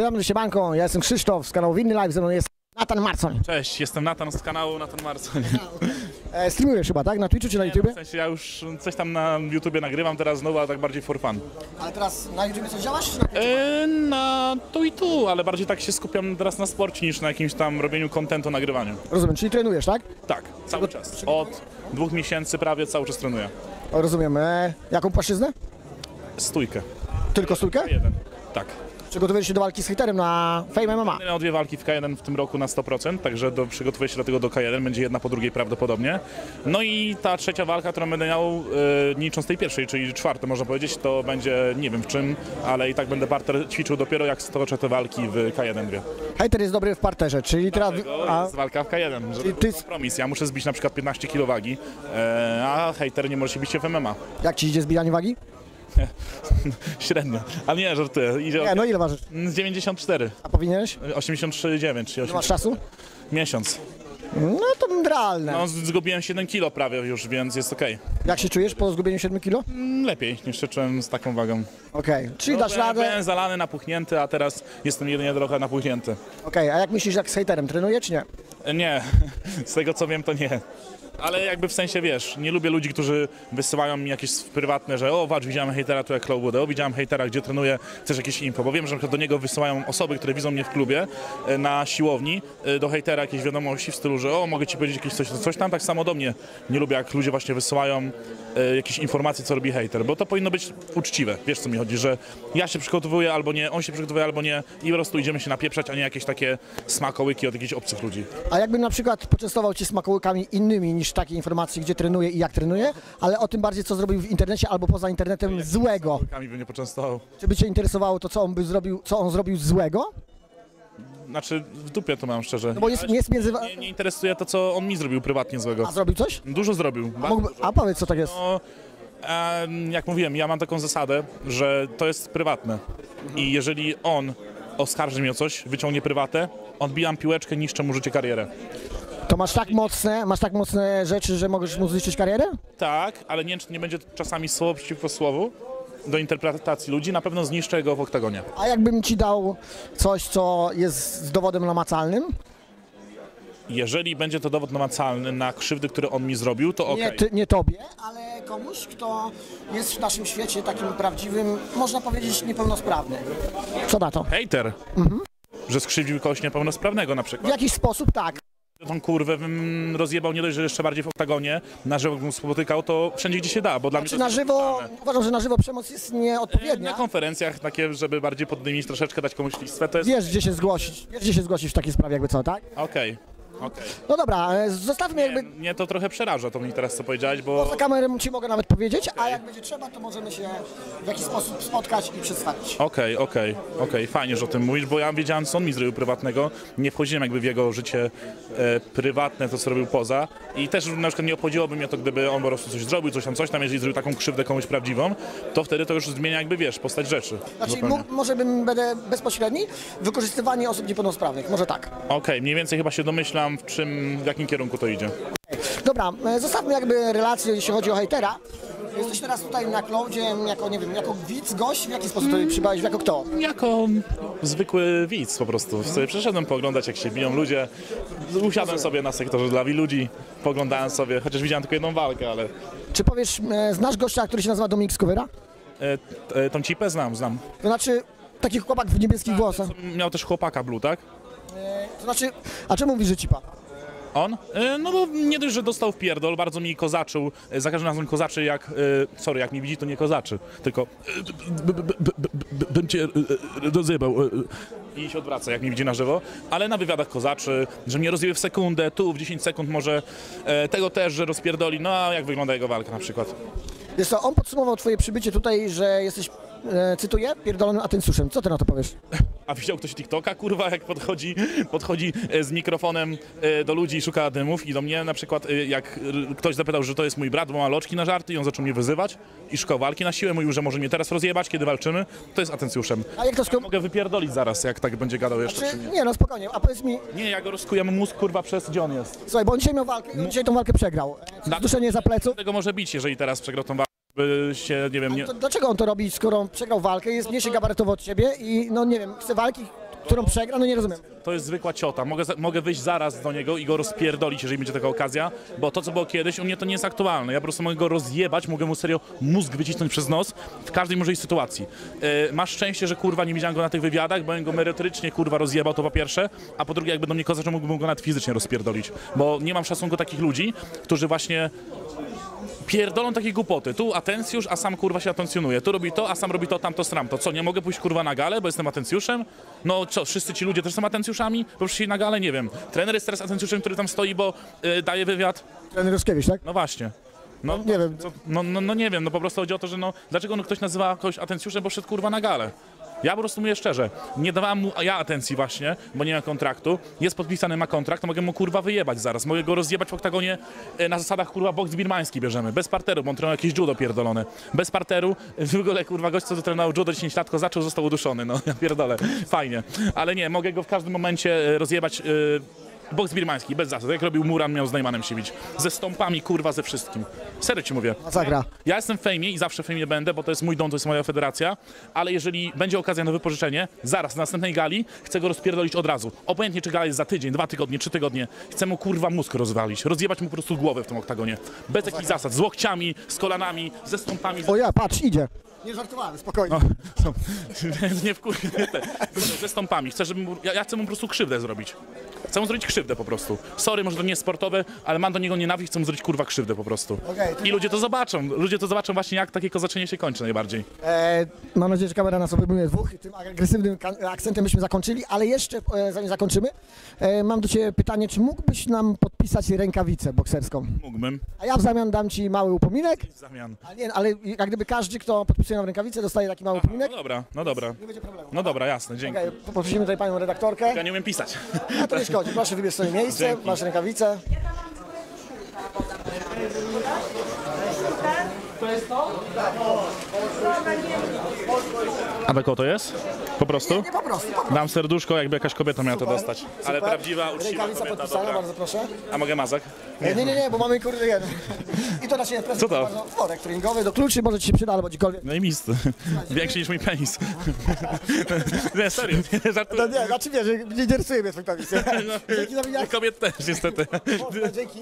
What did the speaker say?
Dzień dobry, siemanko, ja jestem Krzysztof z kanału Winny Live, ze mną jest Natan Marcoń. Cześć, jestem Natan z kanału Natan Marcoń. E, streamujesz chyba, tak? Na Twitchu czy na YouTubie? W sensie ja już coś tam na YouTubie nagrywam teraz znowu, ale tak bardziej for fun. Ale teraz na YouTubie coś działasz? czy na- Yy, na tu i tu, ale bardziej tak się skupiam teraz na sporcie niż na jakimś tam robieniu kontentu, nagrywaniu. Rozumiem, czyli trenujesz, tak? Tak, cały czas. Od dwóch miesięcy prawie cały czas trenuję. O, rozumiem. E, jaką płaszczyznę? Stójkę. Tylko stójkę? Jeden. Tak. Przygotowujesz się do walki z hejterem na Fame MMA. Miałem dwie walki w K1 w tym roku na 100%, także do, przygotowuję się do tego do K1, będzie jedna po drugiej prawdopodobnie. No i ta trzecia walka, którą będę miał, yy, nie licząc tej pierwszej, czyli czwarte można powiedzieć, to będzie nie wiem w czym, ale i tak będę parter ćwiczył dopiero jak stoczę te walki w K1 dwie. Hejter jest dobry w parterze, czyli teraz... A, jest walka w K1, żeby ty- kompromis. Ja muszę zbić na przykład 15 kg wagi, e, a hejter nie może się bić w MMA. jak ci idzie zbijanie wagi? Średnio. Ale nie, żartuję. Idzie Nie, no ile ważysz? o 94, A powinieneś? 83,9 czy Nie 8 masz czasu? miesiąc. No to realne. No, z- zgubiłem 7 kg prawie już, więc jest okej. Jak się czujesz po zgubieniu 7 kilo? Mm, Lepiej niż się czułem z taką wagą. Okej, czyli dasz byłem, radę. byłem zalany, napuchnięty, a teraz jestem jedynie trochę napuchnięty. Okej, a jak myślisz, jak z hejterem trenuje, czy nie? E, Nie, z tego co wiem to nie. Ale jakby w sensie wiesz, nie lubię ludzi, którzy wysyłają mi jakieś prywatne, że o patrz, widziałem hejtera tu jak Clawwooda, o widziałem hejtera, gdzie trenuję, chcesz jakieś info, bo wiem, że do niego wysyłają osoby, które widzą mnie w klubie, e, na siłowni, e, do hejtera jakieś wiadomości w stylu, że o mogę ci powiedzieć jakieś coś, coś tam, tak samo do mnie. Nie lubię jak ludzie właśnie wysyłają e, jakieś informacje, co robi hejter, bo to powinno być uczciwe, wiesz co mi chodzi, że ja się przygotowuję albo nie, on się przygotowuje albo nie i po prostu idziemy się napieprzać, a nie jakieś takie smakołyki od jakichś obcych ludzi. A jakbym na przykład poczęstował cię smakołykami innymi niż takie informacje, gdzie trenuje i jak trenuje, ale o tym bardziej, co zrobił w internecie albo poza internetem złego. Kami by nie poczęstował. Czy by cię interesowało to, co on by zrobił, co on zrobił złego? Znaczy, w dupie to mam szczerze. No bo jest, nie jest między... Nie, nie interesuje to, co on mi zrobił prywatnie złego. A zrobił coś? Dużo zrobił. A, mógłby... A powiedz, co tak jest. No, em, jak mówiłem, ja mam taką zasadę, że to jest prywatne. I jeżeli on oskarży mnie o coś, wyciągnie prywatę, odbijam piłeczkę, niszczę mu życie karierę. To masz tak mocne, masz tak mocne rzeczy, że możesz mu zniszczyć karierę? Tak, ale nie nie będzie czasami słowo przeciwko słowu do interpretacji ludzi, na pewno zniszczę go w oktagonie. A jakbym ci dał coś, co jest z dowodem namacalnym? Jeżeli będzie to dowód namacalny na krzywdy, które on mi zrobił, to okej. Nie, ty, nie tobie, ale komuś, kto jest w naszym świecie takim prawdziwym, można powiedzieć, niepełnosprawny. Co na to? Hejter, że skrzywdził kogoś niepełnosprawnego na W przykład. jakiś sposób tak. Tą kurwę bym rozjebał nie dość, że jeszcze bardziej w oktagonie, na żywo bym spotykał, to wszędzie gdzie się da, bo dla mnie Czy to na żywo, uważam, że na żywo przemoc jest Na nieodpowiednia. konferencjach takie, żeby bardziej poddymić troszeczkę, dać komuś listwę, to jest Wiesz, gdzie się zgłosić, wiesz, gdzie się zgłosić w takiej sprawie, jakby co, tak? okej. Okej. No dobra, e, zostawmy jakby... Nie, Mnie to trochę przeraża, to mi teraz co powiedziałeś, bo Za kamerą ci mogę nawet powiedzieć, a jak będzie trzeba, to możemy się w jakiś sposób spotkać i przedstawić. Okej, okej, okej, fajnie, że o tym mówisz, bo ja wiedziałem, co on mi zrobił prywatnego, nie wchodziłem jakby w jego życie e, prywatne, to co robił poza i też na przykład nie obchodziłoby mnie to, gdyby on po prostu coś zrobił, coś tam, coś tam, jeżeli zrobił taką krzywdę komuś prawdziwą, to wtedy to już zmienia jakby, wiesz, postać rzeczy. Znaczy, może bym będę bezpośredni, wykorzystywanie osób niepełnosprawnych, może tak. Okej, mniej więcej chyba się domyślam, w czym, w jakim kierunku to idzie. Dobra, e, zostawmy jakby relację, jeśli chodzi o hejtera. Jesteś teraz tutaj na Cloudzie jako, nie wiem, jako widz, gość, w jaki sposób tutaj przybyłeś, jako kto? Jako zwykły widz po prostu. Sobie przyszedłem pooglądać, jak się biją ludzie. Usiadłem sobie na sektorze dla ludzi, poglądałem sobie, chociaż widziałem tylko jedną walkę, ale Czy powiesz, e, znasz gościa, który się nazywa Dominik Skowera? e, e, tą cipę znam, znam. To znaczy, taki chłopak w niebieskich włosach. Miał też chłopaka Blue, tak? To znaczy, a czemu mówisz, że cipa? On? E, No bo nie dość, że dostał w pierdol, bardzo mi kozaczył, e, za każdym razem kozaczy jak, e, sorry, jak mnie widzi, to nie kozaczy, tylko e, b- b- b- b- b- bym cię e, e, rozjebał e, e, i się odwraca, jak mnie widzi na żywo, ale na wywiadach kozaczy, że mnie rozjebie w sekundę, tu w 10 sekund może, e, tego też, że rozpierdoli, no a jak wygląda jego walka na przykład? Wiesz co, on podsumował twoje przybycie tutaj, że jesteś, e, cytuję, pierdolonym atencjuszem. Co ty na to powiesz? A widział ktoś TikToka, kurwa, jak podchodzi, podchodzi e, z mikrofonem e, do ludzi i szuka dymów i do mnie na przykład, e, jak r- ktoś zapytał, że to jest mój brat, bo ma loczki na żarty i on zaczął mnie wyzywać i szukał walki na siłę, mówił, że może mnie teraz rozjebać, kiedy walczymy, to jest atencjuszem. A jak to skom... Mogę wypierdolić zaraz, jak tak będzie gadał jeszcze Czy, przy mnie. nie no, spokojnie, a powiedz mi, Nie, ja go rozkuję mu mózg, kurwa, przez gdzie on jest. słuchaj, bo on dzisiaj miał walkę i on dzisiaj tą walkę przegrał. Zduszenie za pleców. Tego może bić, jeżeli teraz przegrał tą walkę, się, nie wiem, nie... To dlaczego on to robi, skoro przegrał walkę, jest mniejszy gabarytowo od ciebie i no nie wiem, chce walki, którą przegra, no nie rozumiem. To jest zwykła ciota. Mogę, mogę wyjść zaraz do niego i go rozpierdolić, jeżeli będzie taka okazja, bo to, co było kiedyś, u mnie to nie jest aktualne. Ja po prostu mogę go rozjebać, mogę mu serio mózg wycisnąć przez nos w każdej możliwej sytuacji. E, masz szczęście, że kurwa nie widziałem go na tych wywiadach, bo bym go merytorycznie kurwa rozjebał, to po pierwsze, a po drugie, jakby do mnie kozał, mógłbym go nawet fizycznie rozpierdolić, bo nie mam szacunku takich ludzi, którzy właśnie pierdolą takie głupoty. Tu atencjusz, a sam kurwa się atencjonuje. Tu robi to, a sam robi to, tamto, stram to. Co, nie mogę pójść kurwa na galę, bo jestem atencjuszem? No co, wszyscy ci ludzie też są atencjuszami? Bo przyszli na galę, nie wiem. Trener jest teraz atencjuszem, który tam stoi, bo y, daje wywiad. Trener Ruskiewicz, tak? No właśnie. No, Nie wiem. co, no, no, no nie wiem, no po prostu chodzi o to, że no, dlaczego no ktoś nazywa kogoś atencjuszem, bo szedł kurwa na galę. Ja po prostu mówię szczerze, nie dawałem mu ja atencji właśnie, bo nie miałem kontraktu. Jest podpisany, ma kontrakt, to mogę mu kurwa wyjebać zaraz. Mogę go rozjebać w oktagonie e, na zasadach kurwa boks birmański bierzemy. Bez parteru, bo on trenował jakieś judo pierdolone. Bez parteru, w ogóle kurwa gość, co trenował judo 10 lat, zaczął, został uduszony. No ja pierdolę, fajnie. Ale nie, mogę go w każdym momencie e, rozjebać e, Boks birmański, bez zasad. Jak robił Muran, miał z Najmanem się bić. Ze stąpami, kurwa, ze wszystkim. Serio ci mówię. Masakra. Ja jestem w fejmie i zawsze w fejmie będę, bo to jest mój dom, to jest moja federacja, ale jeżeli będzie okazja na wypożyczenie, zaraz na następnej gali chcę go rozpierdolić od razu. Obojętnie czy gala jest za tydzień, dwa tygodnie, trzy tygodnie. Chcę mu kurwa mózg rozwalić, rozjebać mu po prostu głowę w tym oktagonie. Bez jakichś zasad, z łokciami, z kolanami, ze stąpami. O ja, patrz, idzie. Nie żartowałem, spokojnie. No, nie wkurwię. Ze stąpami. Chcę, żeby mu, ja, ja chcę mu po prostu krzywdę zrobić. Chcę mu zrobić krzywdę po prostu. Sorry, może to nie jest sportowe, ale mam do niego nienawiść, chcę mu zrobić kurwa krzywdę po prostu. To- I ludzie to zobaczą. Ludzie to zobaczą właśnie, jak takie kozaczenie się kończy najbardziej. E, mam nadzieję, że kamera nas obejmuje dwóch i tym agresywnym akcentem byśmy zakończyli, ale jeszcze e, zanim zakończymy, e, mam do Ciebie pytanie, czy mógłbyś nam podpisać rękawicę bokserską? Mógłbym. A ja w zamian dam Ci mały upominek, W zamian. a nie, ale jak gdyby każdy, kto podpisuje nam rękawicę, dostaje taki mały No upominek. dobra, no dobra. Nie będzie problemu. No dobra, jasne, dzięki. Okej, poprosimy tutaj Panią redaktorkę. Ja nie umiem pisać. A to nie szkodzi, proszę wybierz sobie miejsce, Dzięki. masz rękawicę. A tak o to jest? Po prostu? Nie, po prostu, po prostu. Dam serduszko, jakby jakaś kobieta miała to Super, dostać. Ale super. prawdziwa, uczciwa Rękawica kobieta, podpisana, dobra. bardzo proszę. A mogę mazak? Nie, nie, nie, nie bo mamy kurde jeden. I to na Ciebie prezent Co to? bardzo worek treningowy do kluczy, może Ci się przyda albo gdziekolwiek. No i mist. Większy niż mój penis. Nie, serio, nie No żartuję. nie, znaczy wiesz, nie interesuje mnie Twój penis. nie? Dzięki za wywiad. Kobiet też, niestety. Mocno, Dzięki.